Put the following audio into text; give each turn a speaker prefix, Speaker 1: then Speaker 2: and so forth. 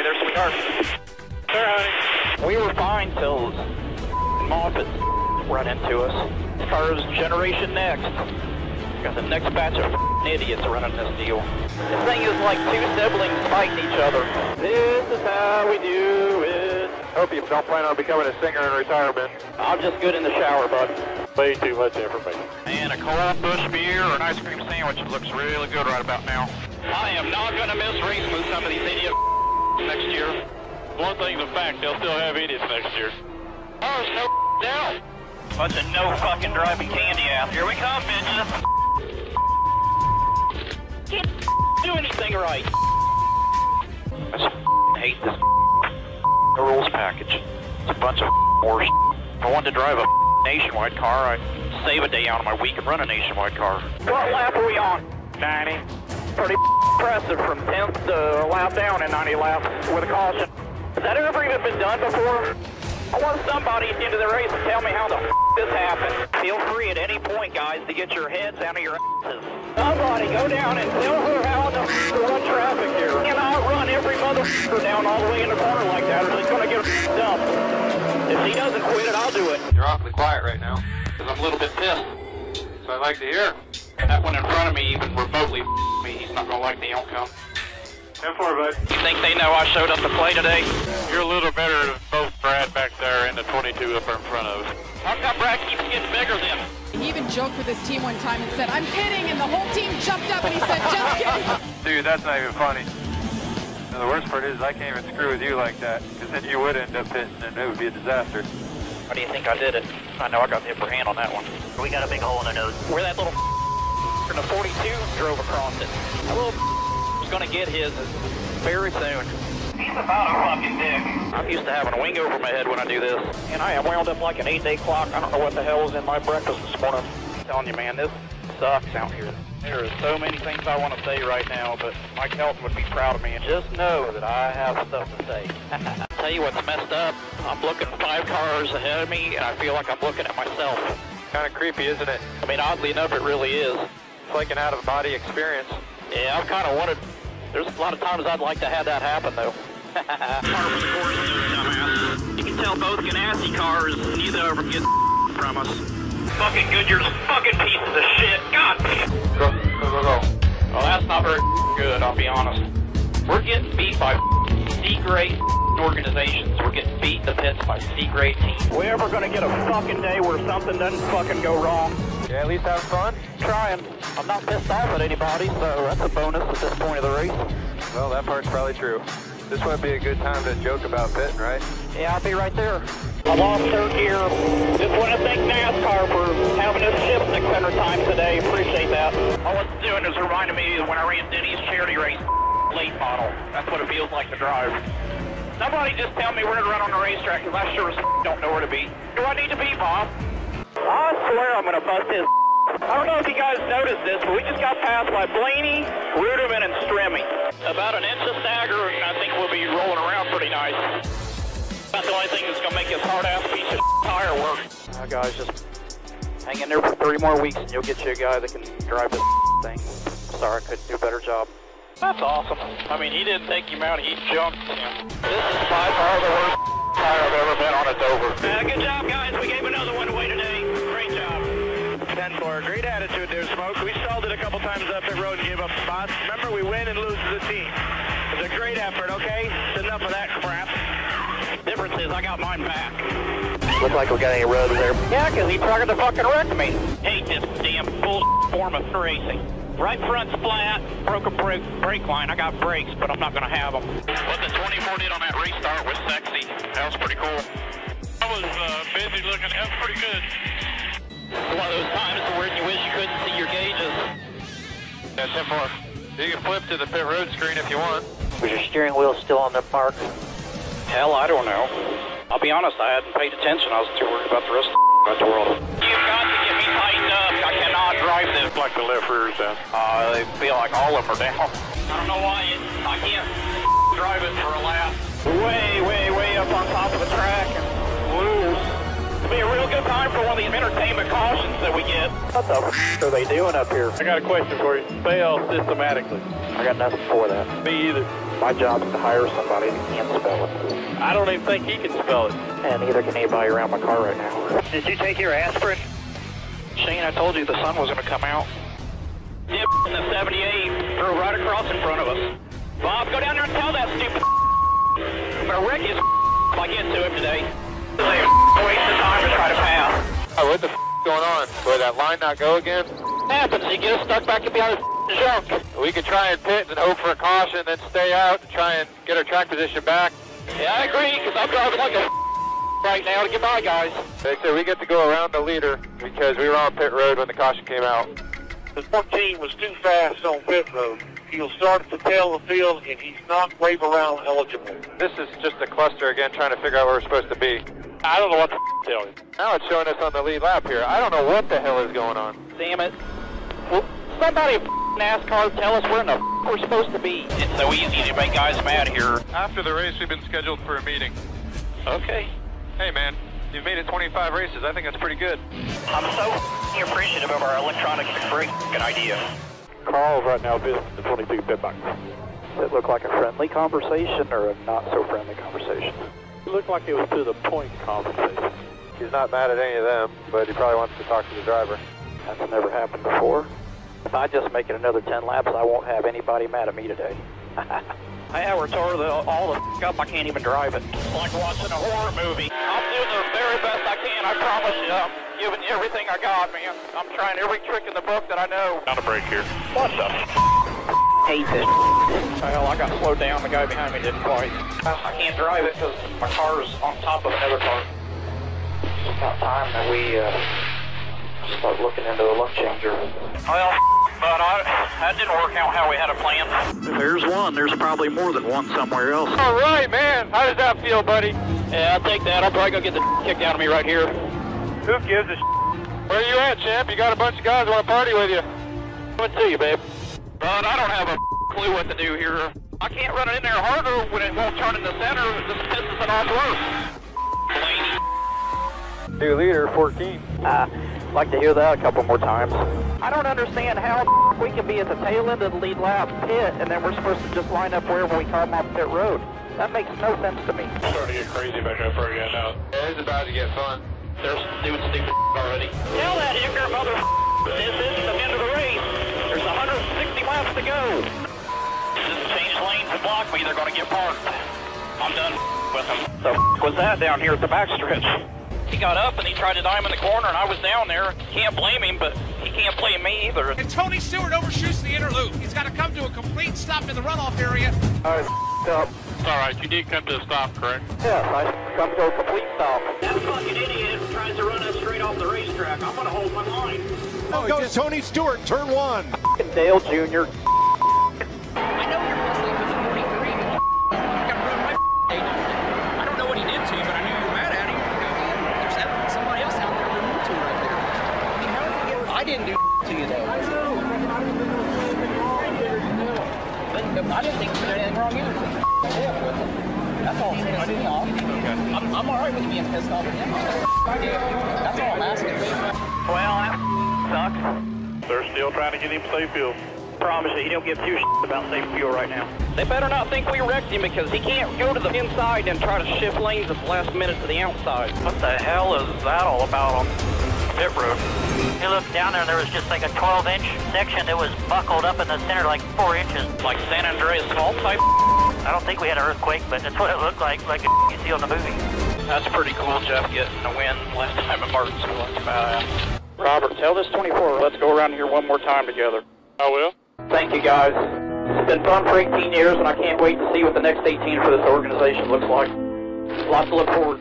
Speaker 1: me there, sweetheart. Alright. We were fine till Moffat run into us. Car's Generation Next. Got the next batch of idiots running this deal. This thing is like two siblings fighting each other. This is how we do it.
Speaker 2: Hope you don't plan on becoming a singer in retirement.
Speaker 1: I'm just good in the shower, bud.
Speaker 2: Way too much information.
Speaker 1: And a cold Busch beer or an ice cream sandwich looks really good right about now. I am not going to miss racing with some of these idiots next year.
Speaker 2: One thing's a fact, they'll still have idiots next year.
Speaker 1: Oh, no down. Bunch of no fucking driving candy out. Here we come, bitches. Can't do anything right. I just hate this rules package. It's a bunch of horse. If I wanted to drive a nationwide car, I'd save a day out of my week and run a nationwide car. What lap are we on? 90. Pretty impressive from 10th to lap down in 90 laps with a caution. Has that ever even been done before? I want somebody at the end of the race to tell me how the f this happened. Feel free at any point, guys, to get your heads out of your asses. Somebody go down and tell her how the f to run traffic here. And I'll run every motherfucker down all the way in the corner like that, or she's gonna get her dumped. If she doesn't quit it, I'll do it.
Speaker 2: You're awfully quiet right now.
Speaker 1: Because I'm a little bit pissed.
Speaker 2: So I'd like to hear.
Speaker 1: That one in front of me even remotely me. He's not gonna like the outcome.
Speaker 2: 10 4, bud.
Speaker 1: You think they know I showed up to play today?
Speaker 2: You're a little better than both Brad back there and the 22 up in front of us.
Speaker 1: How come Brad keeps getting bigger then?
Speaker 3: He even joked with his team one time and said, I'm kidding, and the whole team jumped up and he said, just kidding.
Speaker 2: Dude, that's not even funny. And the worst part is I can't even screw with you like that, because then you would end up hitting and it would be a disaster.
Speaker 1: How do you think I did it? I know I got the upper hand on that one.
Speaker 4: We got a big hole in the nose.
Speaker 1: Where that little in the 42 drove across it. That little is gonna get his very soon. He's about a fucking dick. I'm used to having a wing over my head when I do this. And I am wound up like an eight-day clock. I don't know what the hell was in my breakfast this morning. I'm telling you, man, this sucks out here. There are so many things I want to say right now, but Mike Helton would be proud of me. And just know that I have stuff to say. Tell you what's messed up. I'm looking five cars ahead of me, and I feel like I'm looking at myself.
Speaker 2: Kind of creepy, isn't it?
Speaker 1: I mean, oddly enough, it really is.
Speaker 2: It's like an out-of-body experience.
Speaker 1: Yeah, I've kind of wanted. There's a lot of times I'd like to have that happen, though. Harvard course, dumbass. You can tell both Ganassi cars, neither of them get from us. Fucking Goodyear's fucking pieces of shit. God.
Speaker 2: Go, go, go, go.
Speaker 1: Well, that's not very good, I'll be honest. We're getting beat by C-grade organizations. We're getting beat in the pits by C-grade teams. We ever gonna get a fucking day where something doesn't fucking go wrong?
Speaker 2: Yeah, at least have fun.
Speaker 1: Trying. I'm not pissed off at anybody, so that's a bonus at this point of the race.
Speaker 2: Well, that part's probably true. This might be a good time to joke about pitting, right?
Speaker 1: Yeah, I'll be right there. I'm off third gear. Just want to thank NASCAR for having us shift 600 times today. Appreciate that. All it's doing is reminding me of when I ran Denny's charity race late model. That's what it feels like to drive. Somebody just tell me where to run on the racetrack because I sure as don't know where to be. Do I need to be, Bob? I swear I'm going to bust his I don't know if you guys noticed this, but we just got passed by Blaney, Reutimann, and Stremme. About an inch of stagger, and I think we'll be rolling around pretty nice. That's the only thing that's going to make this hard-ass piece of tire work. Uh, guys, just hang in there for three more weeks, and you'll get you a guy that can drive this thing. Sorry, I couldn't do a better job. That's awesome. I mean, he didn't take him out, he jumped him. This is by far the worst tire I've ever been on. It's over. Uh, good job, guys.
Speaker 5: Attitude there, Smoke. We stalled it a couple times up the road and gave up spots. Remember, we win and lose as a team. It's a great effort, okay? It's enough of that crap.
Speaker 1: Difference is I got mine back.
Speaker 4: Look like we got any roads there.
Speaker 1: Yeah, 'cause he tried to fucking wreck me. Hate this damn bull form of racing. Right front's flat, broke a brake, brake line. I got brakes, but I'm not going to have them. What the 24 did on that restart was sexy. That was pretty cool.
Speaker 2: I was uh, busy looking. That was pretty good. Yeah, 10 4. You can flip to the pit road screen if you want.
Speaker 4: Was your steering wheel still on the park?
Speaker 1: Hell, I don't know. I'll be honest, I hadn't paid attention. I was too worried about the rest of the world. You've got to get me tightened up. I cannot drive this.
Speaker 2: Like the left rear's down.
Speaker 1: Uh, they feel like all of them are down. I don't know why it, I can't drive it for a lap. Way, way, way up on top of the track and lose. It'll be a real good time for one of these entertainment cautions that we get. What the f are they doing up here?
Speaker 2: I got a question for you. Fail systematically.
Speaker 1: I got nothing for that.
Speaker 2: Me either.
Speaker 4: My job is to hire somebody that can't spell it.
Speaker 5: I don't even think he can spell it.
Speaker 4: And neither can anybody around my car right now. Did you take your aspirin?
Speaker 1: Shane, I told you the sun was going to come out. Dip in the 78 drove right across in front of us. Bob, go down there and tell that stupid Or wreck his if I get to him today. Like, waste of time to try to pass.
Speaker 2: Oh, what the f going on? Will that line not go again?
Speaker 1: Happens, he gets stuck back behind his junk.
Speaker 2: We could try and pit and hope for a caution, then stay out and try and get our track position back.
Speaker 1: Yeah, I agree, because I'm driving like a right now to get by guys.
Speaker 2: They said we get to go around the leader because we were on pit road when the caution came out.
Speaker 6: The 14 was too fast on pit road. He'll start at the tail of the field, and he's not wave around eligible.
Speaker 2: This is just a cluster again, trying to figure out where we're supposed to be.
Speaker 5: I don't know what to tell you.
Speaker 2: Now it's showing us on the lead lap here. I don't know what the hell is going on.
Speaker 1: Damn it. Well, somebody NASCAR tell us where in the f- we're supposed to be. It's so easy to make guys mad here.
Speaker 2: After the race, we've been scheduled for a meeting.
Speaker 1: Okay.
Speaker 2: Hey, man, you've made it 25 races. I think that's pretty good.
Speaker 1: I'm so f***ing appreciative of our electronic brake idea.
Speaker 4: Carl's right now visiting the 22 pit box. Does it look like a friendly conversation or a not so friendly conversation?
Speaker 6: It looked like it was to the point conversation.
Speaker 2: He's not mad at any of them, but he probably wants to talk to the driver.
Speaker 4: That's never happened before. If I just make it another 10 laps, I won't have anybody mad at me today.
Speaker 1: Yeah, we're tore the, all the f- up. I can't even drive it. It's Like watching a horror movie. I'm doing the very best I can. I promise you. I'm giving you everything I got, man. I'm trying every trick in the book that I know.
Speaker 5: On a break here.
Speaker 1: What the f- hate this. Well, I got slowed down. The guy behind me didn't quite. I can't drive it because my car's on top of another car.
Speaker 4: It's about time that we uh, start looking into the luck changer.
Speaker 1: Well, but I, that didn't work out how we had a plan.
Speaker 4: There's one. There's probably more than one somewhere else.
Speaker 2: All right, man. How does that feel, buddy?
Speaker 1: Yeah, I'll take that. I'll probably go get the kicked out of me right here.
Speaker 2: Who gives a Where you at, champ? You got a bunch of guys want to party with you.
Speaker 1: Coming to you, babe. But I don't have a clue what to do here. I can't run it in there harder when it won't turn in the center. It just pisses it off worse.
Speaker 2: New leader, 14.
Speaker 4: Uh, like to hear that a couple more times.
Speaker 1: I don't understand how we can be at the tail end of the lead lap pit and then we're supposed to just line up wherever we come off pit road. That makes no sense to me.
Speaker 5: Starting to get crazy back up there again now.
Speaker 2: It's about to get fun.
Speaker 1: They're doing stupid already. Tell that hiccup mother this isn't the end of the race. There's 160 laps to go. Just change lanes and block me, they're gonna get parked. I'm done with them. The was that down here at the backstretch? He got up and he tried to dime in the corner and I was down there. Can't blame him, but he can't blame me either.
Speaker 7: And Tony Stewart overshoots the inner loop. He's got to come to a complete stop in the runoff area.
Speaker 4: I up.
Speaker 5: All right, you did come to a stop, correct?
Speaker 4: Yes, I come to a complete stop.
Speaker 1: That fucking idiot tries to run us straight off the racetrack. I'm gonna hold my line.
Speaker 7: Oh, goes Tony Stewart, turn one.
Speaker 4: Dale Jr.
Speaker 3: I know you're listening to the 43, but you gotta ruin my day. I don't know what he did to you, but I knew you were mad at him. There's that- somebody else out there to move to right there. I mean, how did you get? I didn't do to you though. I know. But I didn't think you did anything wrong either. That's all. I didn't know. I'm, I'm all right with being pissed off at him. That's all I'm asking.
Speaker 1: Well, that sucks.
Speaker 5: They're still trying to get him safe fuel.
Speaker 1: Promise you, he don't give two shits about safe fuel right now. They better not think we wrecked him because he can't go to the inside and try to shift lanes at the last minute to the outside. What the hell is that all about on pit road?
Speaker 8: He looked down there and there was just like a 12 inch section that was buckled up in the center like four inches.
Speaker 1: Like San Andreas fault type?
Speaker 8: I don't think we had an earthquake, but that's what it looked like, like you see on the movie.
Speaker 1: That's pretty cool, Jeff, getting a win last time at Martinsville. That's badass. Robert, tell this 24. Let's go around here one more time together.
Speaker 5: I will.
Speaker 1: Thank you, guys. It's been fun for 18 years, and I can't wait to see what the next 18 for this organization looks like. Lots to look forward to.